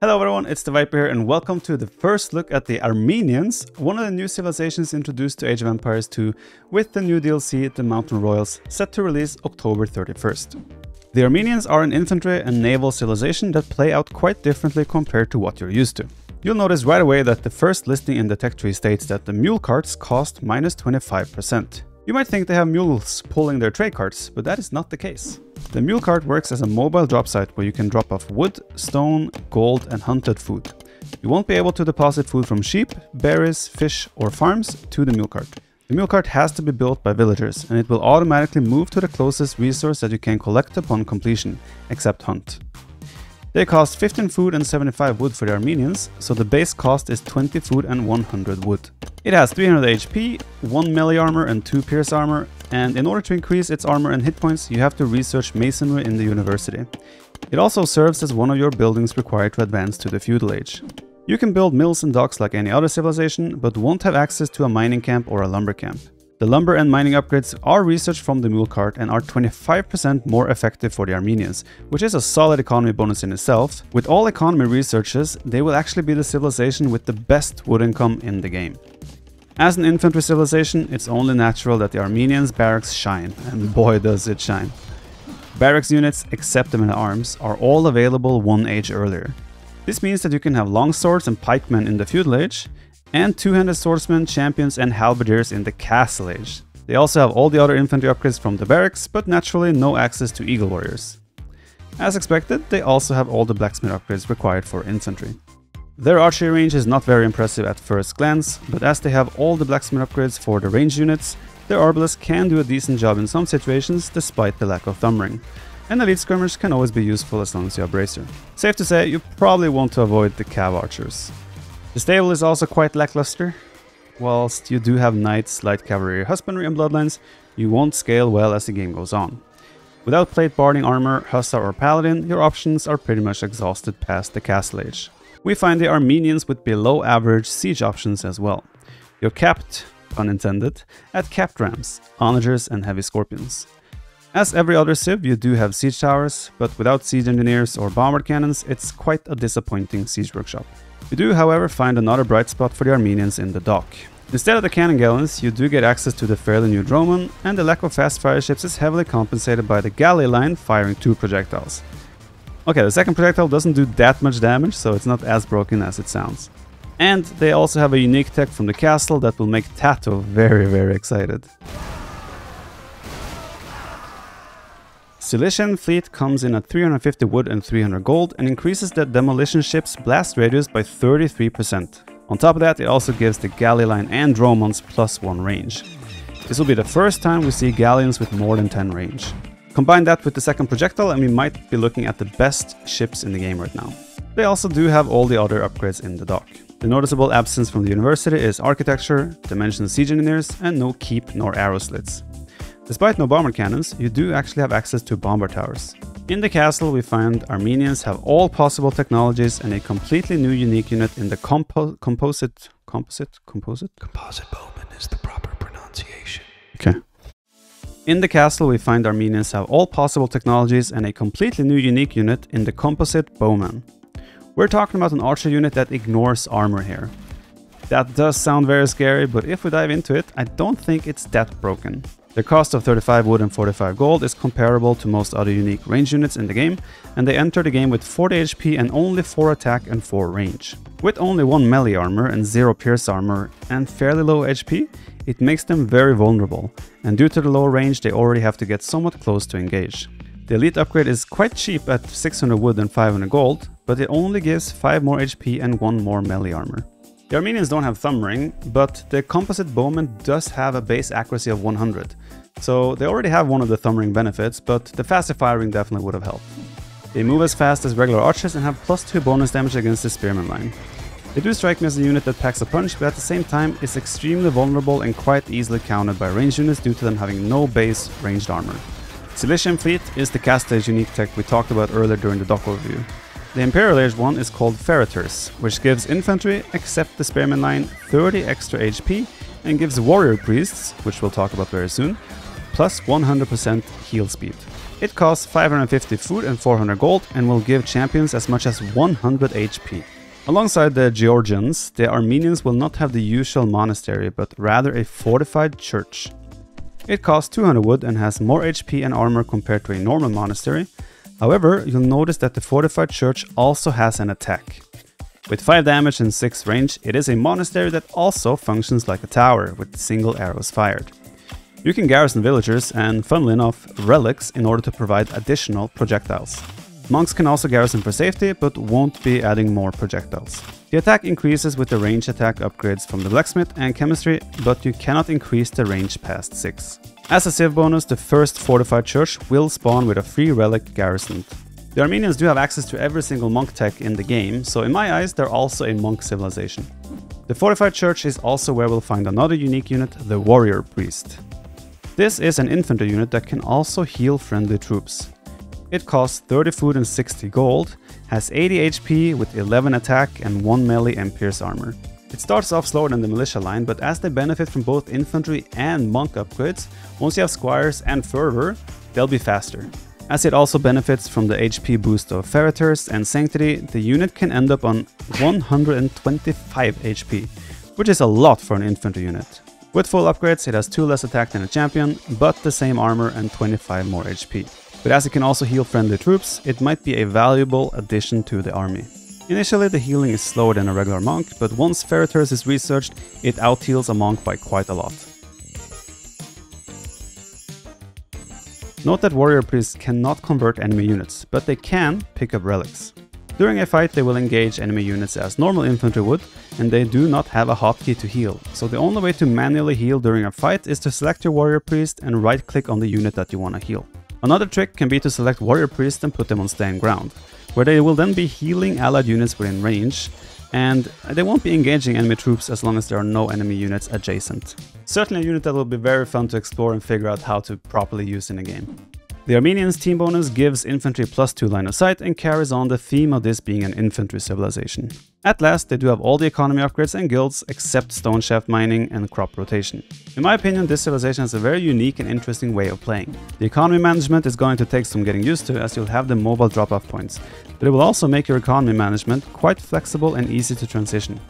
Hello everyone, it's the Viper here and welcome to the first look at the Armenians, one of the new civilizations introduced to Age of Empires 2 with the new DLC, the Mountain Royals, set to release October 31st. The Armenians are an infantry and naval civilization that play out quite differently compared to what you're used to. You'll notice right away that the first listing in the tech tree states that the mule carts cost minus 25%. You might think they have mules pulling their trade carts, but that is not the case. The mule cart works as a mobile drop site where you can drop off wood, stone, gold and hunted food. You won't be able to deposit food from sheep, berries, fish or farms to the mule cart. The mule cart has to be built by villagers and it will automatically move to the closest resource that you can collect upon completion, except hunt. They cost 15 food and 75 wood for the Armenians, so the base cost is 20 food and 100 wood. It has 300 HP, 1 melee armor and 2 pierce armor, and in order to increase its armor and hit points, you have to research masonry in the university. It also serves as one of your buildings required to advance to the feudal age. You can build mills and docks like any other civilization, but won't have access to a mining camp or a lumber camp. The lumber and mining upgrades are researched from the mule cart and are 25% more effective for the Armenians, which is a solid economy bonus in itself. With all economy researches, they will actually be the civilization with the best wood income in the game. As an infantry civilization, it's only natural that the Armenians' barracks shine, and boy does it shine. Barracks units, except the men arms, are all available one age earlier. This means that you can have longswords and pikemen in the feudal age, and two-handed swordsmen, champions and halberdiers in the Castle Age. They also have all the other infantry upgrades from the barracks, but naturally no access to Eagle Warriors. As expected, they also have all the blacksmith upgrades required for infantry. Their archery range is not very impressive at first glance, but as they have all the blacksmith upgrades for the range units, their arbalest can do a decent job in some situations despite the lack of thumb ring. And elite skirmers can always be useful as long as you have bracer. Safe to say, you probably want to avoid the cav archers. The stable is also quite lackluster. Whilst you do have knights, light cavalry, husbandry and bloodlines, you won't scale well as the game goes on. Without plate barding armor, hussar or paladin, your options are pretty much exhausted past the castle age. We find the Armenians with below average siege options as well. You're capped, unintended, at capped rams, onagers and heavy scorpions. As every other civ, you do have siege towers, but without siege engineers or bombard cannons, it's quite a disappointing siege workshop. You do, however, find another bright spot for the Armenians in the dock. Instead of the cannon galleons, you do get access to the fairly new Dromon, and the lack of fast fire ships is heavily compensated by the galley line firing two projectiles. Okay, the second projectile doesn't do that much damage, so it's not as broken as it sounds. And they also have a unique tech from the castle that will make Tato very very excited. Cilician fleet comes in at 350 wood and 300 gold and increases the demolition ship's blast radius by 33%. On top of that, it also gives the galley line and dromons plus 1 range. This will be the first time we see galleons with more than 10 range. Combine that with the second projectile and we might be looking at the best ships in the game right now. They also do have all the other upgrades in the dock. The noticeable absence from the university is architecture, dimensional siege engineers, and no keep nor arrow slits. Despite no bombard cannons, you do actually have access to bombard towers. In the castle, we find Armenians have all possible technologies and a completely new unique unit in the compo composite... Composite? Composite? Composite bowman is the proper pronunciation. Okay. In the castle, we find Armenians have all possible technologies and a completely new unique unit in the composite bowman. We're talking about an archer unit that ignores armor here. That does sound very scary, but if we dive into it, I don't think it's that broken. The cost of 35 wood and 45 gold is comparable to most other unique range units in the game, and they enter the game with 40 HP and only 4 attack and 4 range. With only 1 melee armor and 0 pierce armor and fairly low HP, it makes them very vulnerable, and due to the low range they already have to get somewhat close to engage. The elite upgrade is quite cheap at 600 wood and 500 gold, but it only gives 5 more HP and 1 more melee armor. The Armenians don't have thumb ring, but the composite bowman does have a base accuracy of 100. So they already have one of the thumb ring benefits, but the faster firing definitely would have helped. They move as fast as regular archers and have plus 2 bonus damage against the spearman line. They do strike me as a unit that packs a punch, but at the same time is extremely vulnerable and quite easily countered by ranged units due to them having no base ranged armor. Cilician Fleet is the Castle Age unique tech we talked about earlier during the dock overview. The Imperial Age one is called Fereters, which gives infantry, except the Spearman line, 30 extra HP and gives warrior priests, which we'll talk about very soon, plus 100% heal speed. It costs 550 food and 400 gold and will give champions as much as 100 HP. Alongside the Georgians, the Armenians will not have the usual monastery, but rather a fortified church. It costs 200 wood and has more HP and armor compared to a normal monastery. However, you'll notice that the fortified church also has an attack. With 5 damage and 6 range, it is a monastery that also functions like a tower with single arrows fired. You can garrison villagers and, funnily enough, relics in order to provide additional projectiles. Monks can also garrison for safety, but won't be adding more projectiles. The attack increases with the range attack upgrades from the blacksmith and chemistry, but you cannot increase the range past 6. As a civ bonus, the first fortified church will spawn with a free relic garrisoned. The Armenians do have access to every single monk tech in the game, so in my eyes they're also a monk civilization. The fortified church is also where we'll find another unique unit, the warrior priest. This is an infantry unit that can also heal friendly troops. It costs 30 food and 60 gold, has 80 HP with 11 attack and 1 melee and pierce armor. It starts off slower than the militia line, but as they benefit from both infantry and monk upgrades, once you have squires and fervor, they'll be faster. As it also benefits from the HP boost of Fereters and Sanctity, the unit can end up on 125 HP, which is a lot for an infantry unit. With full upgrades, it has 2 less attack than a champion, but the same armor and 25 more HP. But as it can also heal friendly troops, it might be a valuable addition to the army. Initially, the healing is slower than a regular monk, but once Fereters is researched, it out-heals a monk by quite a lot. Note that warrior priests cannot convert enemy units, but they can pick up relics. During a fight they will engage enemy units as normal infantry would, and they do not have a hotkey to heal, so the only way to manually heal during a fight is to select your warrior priest and right click on the unit that you want to heal. Another trick can be to select warrior priest and put them on stand ground, where they will then be healing allied units within range, and they won't be engaging enemy troops as long as there are no enemy units adjacent. Certainly a unit that will be very fun to explore and figure out how to properly use in a game. The Armenians team bonus gives infantry plus 2 line of sight and carries on the theme of this being an infantry civilization. At last, they do have all the economy upgrades and guilds except stone shaft mining and crop rotation. In my opinion, this civilization has a very unique and interesting way of playing. The economy management is going to take some getting used to as you'll have the mobile drop-off points, but it will also make your economy management quite flexible and easy to transition.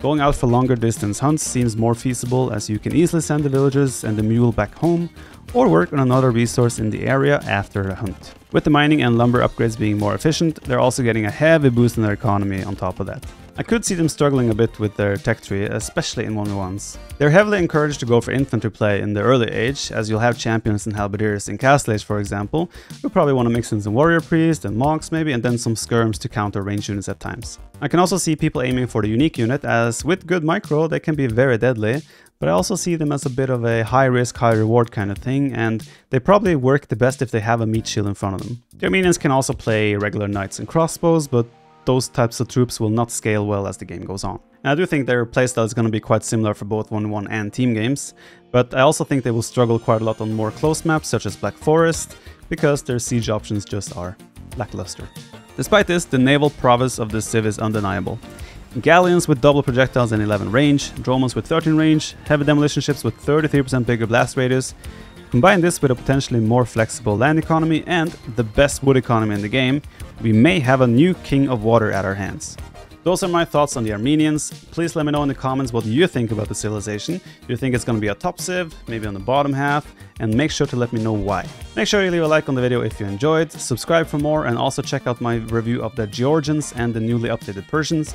Going out for longer distance hunts seems more feasible as you can easily send the villagers and the mule back home or work on another resource in the area after a hunt. With the mining and lumber upgrades being more efficient, they're also getting a heavy boost in their economy on top of that. I could see them struggling a bit with their tech tree, especially in 1v1s. They're heavily encouraged to go for infantry play in the early age, as you'll have champions and halberdiers in Castle Age for example, who probably want to mix in some warrior priests and monks maybe, and then some skirms to counter range units at times. I can also see people aiming for the unique unit, as with good micro they can be very deadly, but I also see them as a bit of a high risk, high reward kind of thing, and they probably work the best if they have a meat shield in front of them. The Armenians can also play regular knights and crossbows, but those types of troops will not scale well as the game goes on. And I do think their playstyle is going to be quite similar for both 1-1 and team games, but I also think they will struggle quite a lot on more close maps such as Black Forest, because their siege options just are lackluster. Despite this, the naval prowess of the Civ is undeniable. Galleons with double projectiles and 11 range, dromons with 13 range, heavy demolition ships with 33% bigger blast radius, Combine this with a potentially more flexible land economy and the best wood economy in the game, we may have a new king of water at our hands. Those are my thoughts on the Armenians. Please let me know in the comments what you think about the civilization. Do you think it's going to be a top civ, maybe on the bottom half, and make sure to let me know why. Make sure you leave a like on the video if you enjoyed, subscribe for more, and also check out my review of the Georgians and the newly updated Persians.